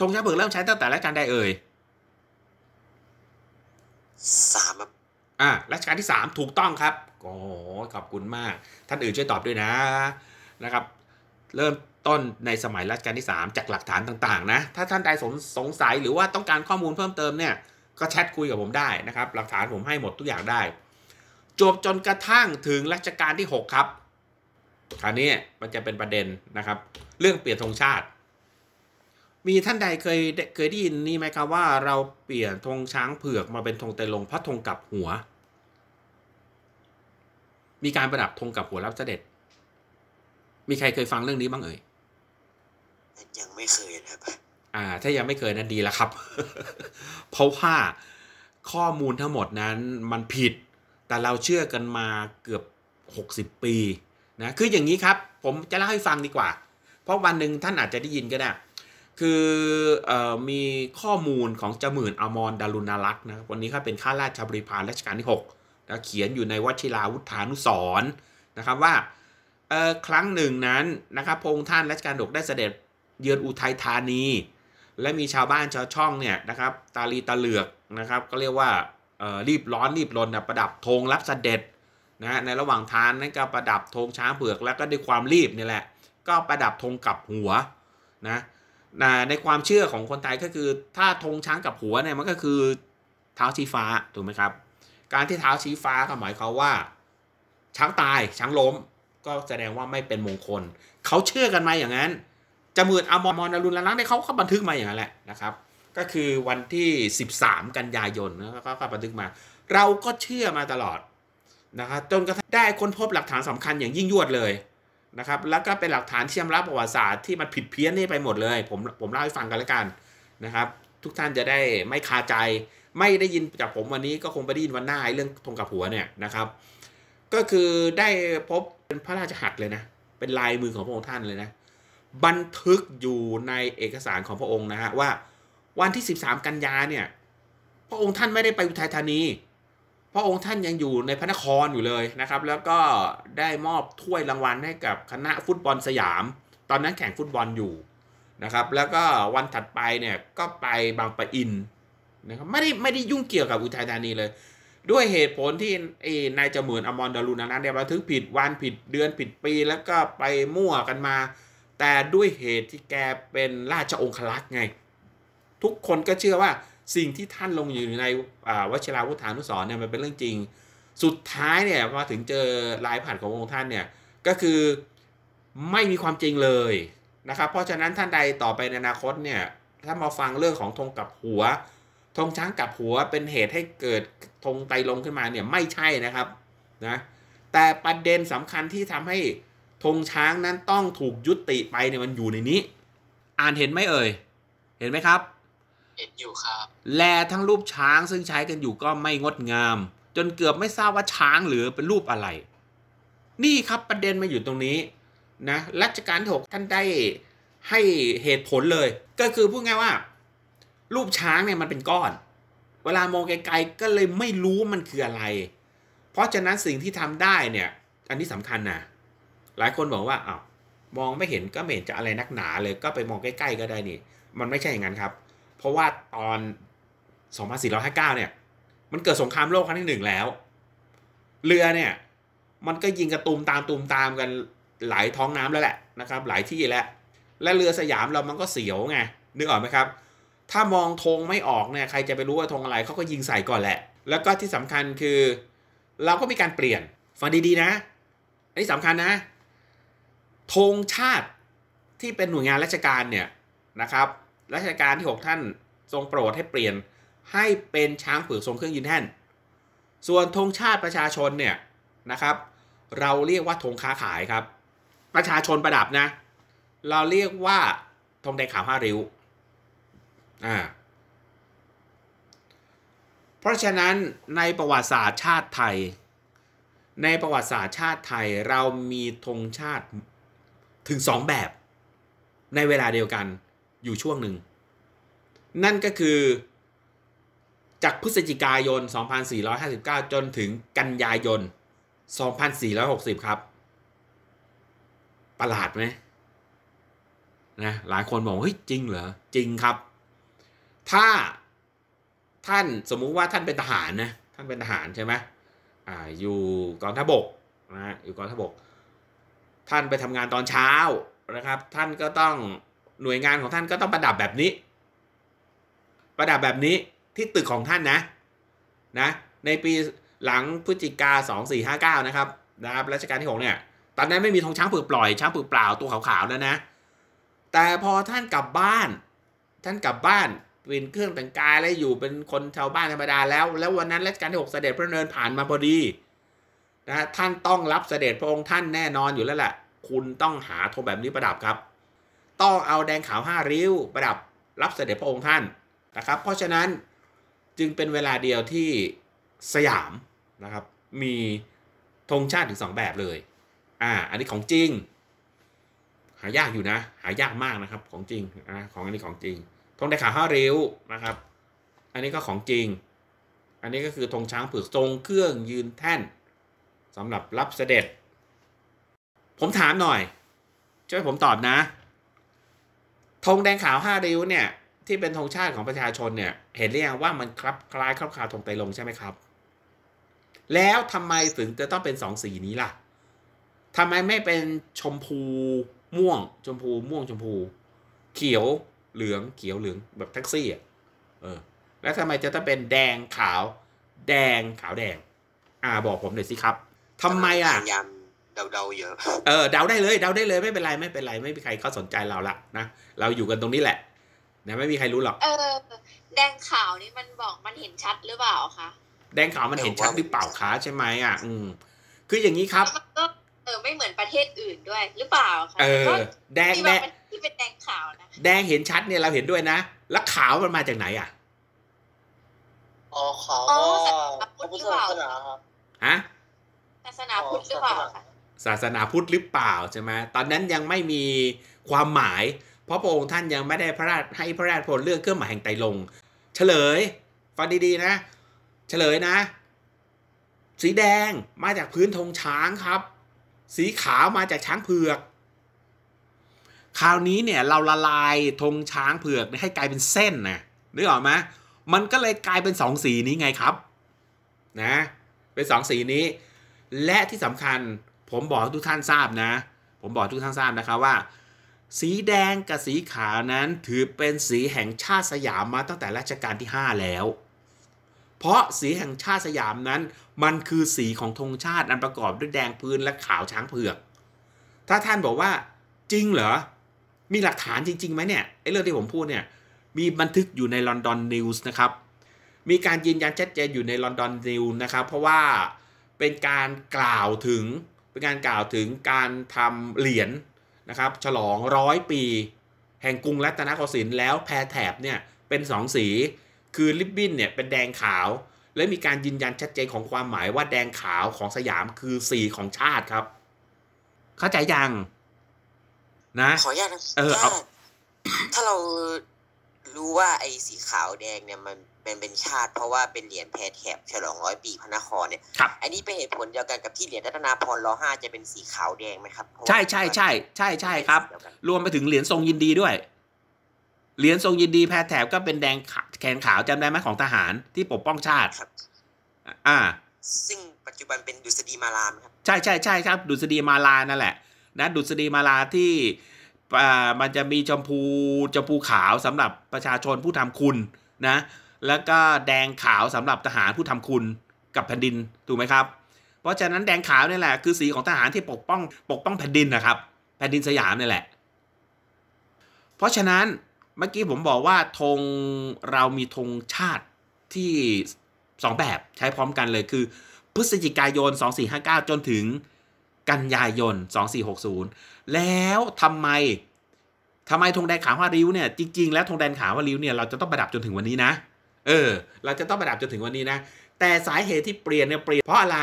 ธงช้างเผือกเริ่มใช้ตั้งแต่รัชกาลใดเอ่ยสามครับอ่ารัชกาลที่สามถูกต้องครับโอ้โหขอบคุณมาก ท่านอื่นช่วยตอบด้วยนะนะครับ เริ่มต้นในสมัยรัชกาลที่ 3 จากหลักฐานต่างๆ นะ ถ้าท่านใดสงสงสัยหรือว่าต้องการข้อมูลเพิ่มเติมเนี่ย ก็แชทคุยกับผมได้นะครับ หลักฐานผมให้หมดทุกอย่างได้ จบจนกระทั่งถึงรัชกาลที่ 6 ครับ คราวนี้มันจะเป็นประเด็นนะครับ เรื่องเปลี่ยนธงชาติ มีท่านใดเคยได้เคยได้ยินนี่ไหมครับว่าเราเปลี่ยนธงช้างเผือกมาเป็นธงไตรลงเพราะธงกลับหัว มีการประดับธงกลับหัวรับเสด็จ มีใครเคยฟังเรื่องนี้บ้างเอ่ยยังไม่เคยนะครับอ่า ถ้ายังไม่เคยนั้นดีแล้วครับ เพราะว่าข้อมูลทั้งหมดนั้นมันผิด แต่เราเชื่อกันมาเกือบ 60 ปีนะคืออย่างนี้ครับ ผมจะเล่าให้ฟังดีกว่า เพราะวันหนึ่งท่านอาจจะได้ยินก็ได้ คืออมีข้อมูลของจมื่นอมรดารุณารักษ์นะวันนี้เขาเป็นข้าราชบริพารรัชกาลที่6นะเขียนอยู่ในวชิราวุธานุสรนะครับว่าครั้งหนึ่งนั้นนะครับพงท่านรัชกาลที่6ได้เสด็จเยือนอุทัยธานี และมีชาวบ้านชาวช่องเนี่ยนะครับตาลีตาเหลือกนะครับก็เรียกว่ารีบร้อนรีบรนนะประดับธงรับเสด็จนะในระหว่างทางนั้นก็ประดับธงช้างเผือกแล้วก็ด้วยความรีบนี่แหละ ก็ประดับธงกับหัวนะ นะในความเชื่อของคนไทยก็คือถ้าธงช้างกับหัวเนี่ยมันก็คือเท้าชี้ฟ้าถูกไหมครับ การที่เท้าชี้ฟ้าก็หมายความว่า ช้างตายช้างล้ม ก็แสดงว่าไม่เป็นมงคล เขาเชื่อกันมาอย่างนั้นจมืดอมรมรอรุณรักษ์เนี่ยเขาก็บันทึกมาอย่างนั้นแหละนะครับ ก็คือวันที่ 13 กันยายนนะก็บันทึกมา เราก็เชื่อมาตลอดนะครับจนกระทั่งได้ค้นพบหลักฐานสำคัญอย่างยิ่งยวดเลย นะครับแล้วก็เป็นหลักฐานที่เชื่อมรับประวัติศาสตร์ที่มันผิดเพี้ยนนี่ไปหมดเลย ผมผมเล่าให้ฟังกันแล้วกันนะครับ ทุกท่านจะได้ไม่คาใจ ไม่ได้ยินจากผมวันนี้ก็คงไปได้ยินวันหน้าไอ้เรื่องธงกับหัวเนี่ยนะครับ ก็คือได้พบเป็นพระราชหัตถ์เลยนะ เป็นลายมือของพระองค์ท่านเลยนะ บันทึกอยู่ในเอกสารของพระองค์นะฮะว่า วันที่ 13 กันยาเนี่ย พระองค์ท่านไม่ได้ไปอุทัยธานี พระองค์ท่านยังอยู่ในพระนครอยู่เลยนะครับ แล้วก็ได้มอบถ้วยรางวัลให้กับคณะฟุตบอลสยาม ตอนนั้นแข่งฟุตบอลอยู่นะครับ แล้วก็วันถัดไปเนี่ยก็ไปบางปะอินนะครับไม่ได้ไม่ได้ยุ่งเกี่ยวกับอุทัยธานีเลย ด้วยเหตุผลที่ไอ้นายจเหมือนอมรดารุณนั้นเนี่ยบันทึกผิดวันผิดเดือนผิดปี แล้วก็ไปมั่วกันมา แต่ด้วยเหตุที่แกเป็นราชองครักษ์ไง ทุกคนก็เชื่อว่า สิ่งที่ท่านลงอยู่ในวชิราวุธานุสรเนี่ยมันเป็นเรื่องจริง สุดท้ายเนี่ยมาถึงเจอลายผ่านขององค์ท่านเนี่ยก็คือไม่มีความจริงเลยนะครับเพราะฉะนั้นท่านใดต่อไปในอนาคตเนี่ยถ้ามาฟังเรื่องของธงกับหัวธงช้างกับหัวเป็นเหตุให้เกิดธงไตลงขึ้นมาเนี่ยไม่ใช่นะครับนะแต่ประเด็นสำคัญที่ทำให้ธงช้างนั้นต้องถูกยุติไปเนี่ยมันอยู่ในนี้ อ่านเห็นไหมเอ่ย เห็นไหมครับ เห็นอยู่ครับ แลทั้งรูปช้างซึ่งใช้กันอยู่ก็ไม่งดงาม จนเกือบไม่ทราบว่าช้างหรือเป็นรูปอะไร นี่ครับประเด็นมาอยู่ตรงนี้นะรัชกาลที่หกท่านได้ให้เหตุผลเลย ก็คือพูดง่ายว่า รูปช้างเนี่ยมันเป็นก้อน เวลามองไกลๆก็เลยไม่รู้มันคืออะไร เพราะฉะนั้นสิ่งที่ทำได้เนี่ย อันนี้สำคัญนะหลายคนบอกว่าอ้าวมองไม่เห็นก็ไม่เห็นจะอะไรนักหนาเลยก็ไปมองใกล้ๆก็ได้นี่ มันไม่ใช่อย่างนั้นครับ เพราะว่าตอน 2459 เนี่ย มันเกิดสงครามโลกครั้งที่หนึ่งแล้ว เรือเนี่ย มันก็ยิงกระตูมตามตูมตามกันหลายท้องน้ำแล้วแหละนะครับ หลายที่แล้ว และเรือสยามเรามันก็เสียวไงนึกออกไหมครับ ถ้ามองธงไม่ออกเนี่ยใครจะไปรู้ว่าธงอะไรเขาก็ยิงใส่ก่อนแหละ แล้วก็ที่สำคัญคือ เราก็มีการเปลี่ยนฟังดีๆนะอันนี้สำคัญนะธงชาติที่เป็นหน่วยงานราชการเนี่ยนะครับ รัชกาลที่ 6 ท่านทรงโปรดให้เปลี่ยนให้เป็นช้างเผือกทรงเครื่องยืนแท่น ส่วนธงชาติประชาชนเนี่ยนะครับ เราเรียกว่าธงค้าขายครับ ประชาชนประดับนะ เราเรียกว่าธงแดงขาวห้าริ้วอ่าเพราะฉะนั้นในประวัติศาสตร์ชาติไทย ในประวัติศาสตร์ชาติไทยเรามีธงชาติถึงสองแบบในเวลาเดียวกัน อยู่ช่วงหนึ่ง นั่นก็คือจากพฤศจิกายน 2459 จนถึงกันยายน 2460 ครับ ประหลาดไหมนะหลายคนบอกเฮ้ยจริงเหรอ จริงครับ ถ้าท่านสมมุติว่าท่านเป็นทหารนะ ท่านเป็นทหารใช่ไหมอ่าอยู่กองทัพบกนะฮะอยู่กองทัพบก ท่านไปทำงานตอนเช้านะครับ ท่านก็ต้อง หน่วยงานของท่านก็ต้องประดับแบบนี้ ประดับแบบนี้ที่ตึกของท่านนะนะในปีหลังพฤศจิกา 2459 นะครับนะครับรัชกาลที่6เนี่ยตอนนั้นไม่มีธงช้างเปลือกปล่อยช้างเปลือกเปล่าตัวขาวๆนะนะ แต่พอท่านกลับบ้าน ท่านกลับบ้านเป็นเครื่องแต่งกายแล้วอยู่เป็นคนชาวบ้านธรรมดาแล้ว แล้ววันนั้นรัชกาลที่6เสด็จพระเนินผ่านมาพอดีนะท่านต้องรับเสด็จพระองค์ท่านแน่นอนอยู่แล้วแหละคุณต้องหาธงแบบนี้ประดับครับ ต้องเอาแดงขาวห้าริ้ว ประดับรับเสด็จพระองค์ท่านนะครับ เพราะฉะนั้นจึงเป็นเวลาเดียวที่สยามนะครับ มีธงชาติถึงสองแบบเลย อ่า อันนี้ของจริง หายากอยู่นะ หายากมากนะครับ ของจริงอ่าของอันนี้ของจริงธงแดงขาวห้าริ้วนะครับ อันนี้ก็ของจริง อันนี้ก็คือธงช้างเผือกทรงเครื่องยืนแท่นสำหรับรับเสด็จ ผมถามหน่อยช่วยผมตอบนะ ธงแดงขาวห้าริ้วเนี่ยที่เป็นธงชาติของประชาชนเนี่ย เห็นหรือยังว่ามันคลับคล้ายคลับคาธงไตลงใช่ไหมครับ แล้วทำไมถึงจะต้องเป็นสองสีนี้ล่ะทำไมไม่เป็นชมพูม่วง ชมพูม่วงชมพู เขียวเหลืองเขียวเหลืองแบบแท็กซี่อะเออ แล้วทำไมจะต้องเป็นแดงขาว แดงขาวแดง อ่าบอกผมหน่อยสิครับทำไมอะพยายาม เดาๆเยอะเออเดาได้เลยเดาได้เลยไม่เป็นไรไม่เป็นไรไม่มีใครเขาสนใจเราละนะเราอยู่กันตรงนี้แหละนะไม่มีใครรู้หรอก เออ แดงขาวนี่มันบอกมันเห็นชัดหรือเปล่าคะแดงขาวมันเห็นชัดหรือเปล่าคะใช่ไหมอะ อืม คืออย่างนี้ครับแล้วมันก็เออไม่เหมือนประเทศอื่นด้วยหรือเปล่าคะเอก็อแดงมีแดบางงประเทศที่เป็นแดงขาวนะแดงเห็นชัดเนี่ยเราเห็นด้วยนะแล้วขาวมันมาจากไหนอะอ๋อเขาอ๋อก็ศาสนาพุทธพุทหธรือเปล่าศาสนาครับฮะศาสนาพุทธหรือเปล่าคะ ศาสนาพุทธหรือเปล่าใช่ไหมตอนนั้นยังไม่มีความหมาย เพราะพระองค์ท่านยังไม่ได้พระราชให้พระราชพลเลือกเครื่องหมายแห่งไตรลงเฉลยฟังดีๆนะ เฉลยนะ สีแดงมาจากพื้นธงช้างครับ สีขาวมาจากช้างเผือก คราวนี้เนี่ยเราละลายธงช้างเผือกให้กลายเป็นเส้นนะนึกออกไหมมันก็เลยกลายเป็นสองสีนี้ไงครับนะเป็นสองสีนี้ และที่สำคัญ ผมบอกทุกท่านทราบนะ ผมบอกทุกท่านทราบนะครับว่า สีแดงกับสีขาวนั้นถือเป็นสีแห่งชาติสยามมาตั้งแต่รัชกาลที่ 5 แล้ว เพราะสีแห่งชาติสยามนั้น มันคือสีของธงชาติอันประกอบด้วยแดงพื้นและขาวช้างเผือก ถ้าท่านบอกว่าจริงเหรอ มีหลักฐานจริงๆไหมเนี่ยไอ้เรื่องที่ผมพูดเนี่ยมีบันทึกอยู่ในลอนดอนนิวส์นะครับ มีการยืนยันชัดเจนอยู่ในลอนดอนนิวส์นะครับ เพราะว่าเป็นการกล่าวถึง เป็นการกล่าวถึงการทำเหรียญนะครับฉลองร้อยปี แห่งกรุงรัตนโกสินทร์แล้วแพรแถบเนี่ยเป็นสองสี คือริบบิ้นเนี่ยเป็นแดงขาว และมีการยืนยันชัดเจนของความหมายว่าแดงขาวของสยามคือสีของชาติครับ เข้าใจยังนะขออนุญาตนะเออถ้าเอาถ้าเรารู้ว่าไอ้สีขาวแดงเนี่ยมัน เป็นเป็นชาติ เพราะว่าเป็นเหรียญแพรแถบฉลองร้อยปีพระนครเนี่ยครับอันนี้เป็นเหตุผลเดียวกันกับที่เหรียญรัตนาพรรห้าจะเป็นสีขาวแดงไหมครับเพราะว่าใช่ใช่ใช่ใช่ใช่ครับเป็นสีเดียวกันรวมไปถึงเหรียญทรงยินดีด้วยเหรียญทรงยินดีแพรแถบก็เป็นแดงขาแขนขาวจำได้ไหมของทหารที่ปกป้องชาติครับอ่า ซึ่งปัจจุบันเป็นดุษฎีมารามครับใช่ใช่ใช่ครับ ดุษฎีมาลานั่นแหละนะดุษฎีมาลาที่อ่ามันจะมีชมพูชมพูขาวสำหรับประชาชนผู้ทำคุณนะ แล้วก็แดงขาวสำหรับทหารผู้ทำคุณกับแผ่นดินถูกไหมครับ เพราะฉะนั้นแดงขาวนี่แหละคือสีของทหารที่ปกป้องปกป้องแผ่นดินนะครับ แผ่นดินสยามนี่แหละ เพราะฉะนั้นเมื่อกี้ผมบอกว่าธงเรามีธงชาติที่สองแบบใช้พร้อมกันเลยคือ พฤศจิกายน 2459 จนถึงกันยายน 2460 แล้วทำไมทำไมธงแดงขาวว่าริ้วเนี่ยจริงๆแล้วธงแดงขาวว่าริ้วเนี่ยเราจะต้องประดับจนถึงวันนี้นะ เออ เราจะต้องประดับจนถึงวันนี้นะ แต่สาเหตุที่เปลี่ยนเนี่ยเปลี่ยนเพราะอะไร